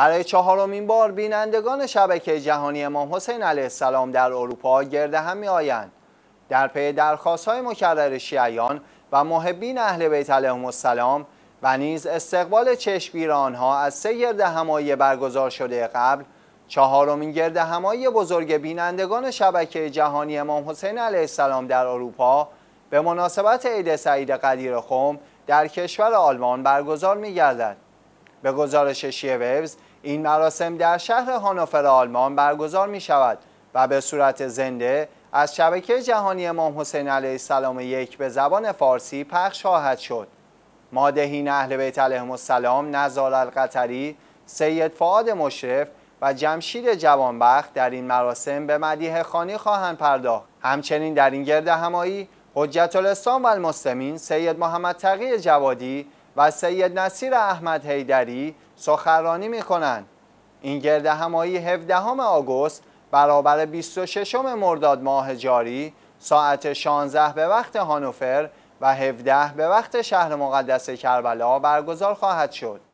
برای چهارمین بار بینندگان شبکه جهانی امام حسین علیه السلام در اروپا گرد هم می آیند. در پی درخواست های مکرر شیعیان و محبین اهل بیت علیهم السلام و نیز استقبال چشمگیر آنها از سه گرد همایی برگزار شده قبل چهارمین گرد همایی بزرگ بینندگان شبکه جهانی امام حسین علیه السلام در اروپا به مناسبت عید سعید قدیر خم در کشور آلمان برگزار می گردد. به گزارش ویوز این مراسم در شهر هانوفر آلمان برگزار می شود و به صورت زنده از شبکه جهانی امام حسین علیه السلام یک به زبان فارسی پخش خواهد شد. مادهین اهل بیت علیهم السلام نزار القطری، سید فعاد مشرف و جمشید جوانبخت در این مراسم به مدیه خانی خواهند پرداخت. همچنین در این گرد همایی حجت الاسلام و المسلمین سید محمد تقی جوادی و سید نصیر احمد حیدری سخنرانی می کنند. این گرد همایی 17 آگوست برابر 26 مرداد ماه جاری ساعت 16 به وقت هانوفر و 17 به وقت شهر مقدس کربلا برگزار خواهد شد.